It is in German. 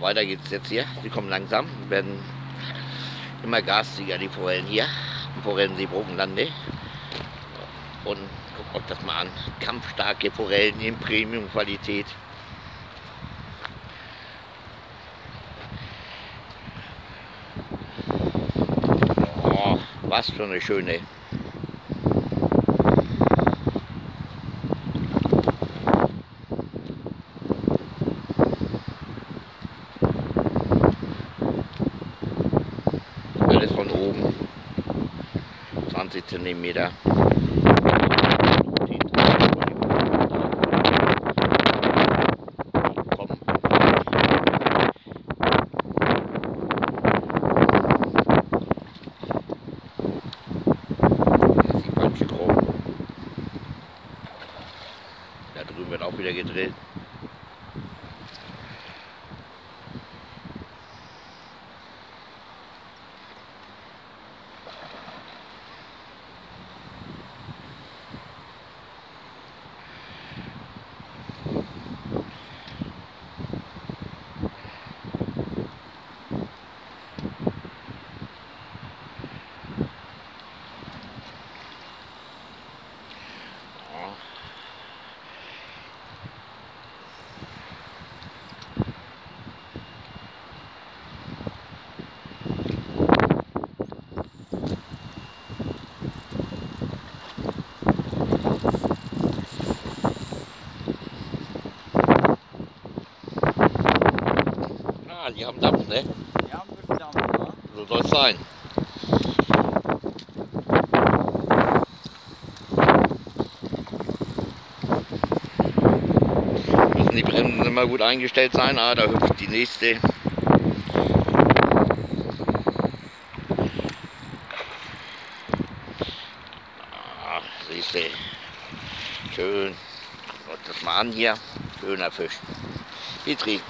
weiter geht's jetzt hier. Sie kommen langsam, werden immer garstiger, die Forellen hier. Am Forellensee Brokenlande. Und guckt euch das mal an. Kampfstarke Forellen in Premium-Qualität. Oh, was für eine schöne 20 Zentimeter. Da drüben wird auch wieder gedrillt. Ja. Ah, die haben Dampf, ne? Ja, wird Dampf, ja. So soll es sein. Müssen die Bremsen immer gut eingestellt sein. Ah, da hüpft die nächste. Ah, siehst du. Schön. Schaut das mal an hier. Schöner Fisch. Petri.